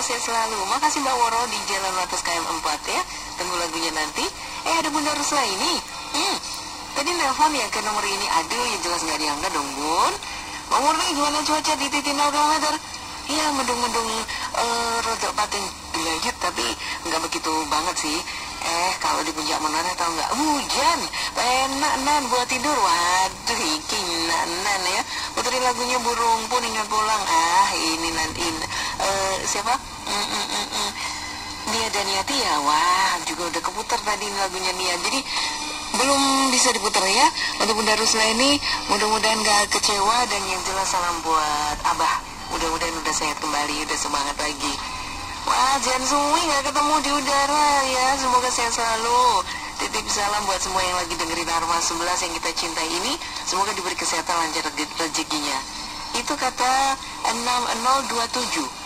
sehat selalu. Makasih Mbak Woro di Jalan Latas KM 4 ya. Tunggu lagunya nanti. Eh ada Bunda Rusla ini. Hmm. Tadi nelpon ya ke nomor ini. Aduh ya jelas nggak diangkat dong Bun. Bang Murni gimana cuaca di titik 0 km? Iya mendung-mendung uh, rodok pating gelayut tapi nggak begitu banget sih. Eh kalau di puncak menara tau nggak hujan, enak nan buat tidur. Waduh iki nan ya. Putri lagunya burung pun ingat pulang. Ah ini siapa? Mm -mm -mm -mm. Nia dan Yati ya. Wah juga udah keputar tadi lagunya Nia. Jadi belum bisa diputar ya untuk Bunda Rusla ini mudah-mudahan gak kecewa dan yang jelas salam buat Abah mudah-mudahan udah sehat kembali udah semangat lagi wah jangan suwi nggak ketemu di udara ya semoga sehat selalu titip salam buat semua yang lagi dengerin Arma 11 yang kita cintai ini semoga diberi kesehatan lancar rezekinya itu kata 6027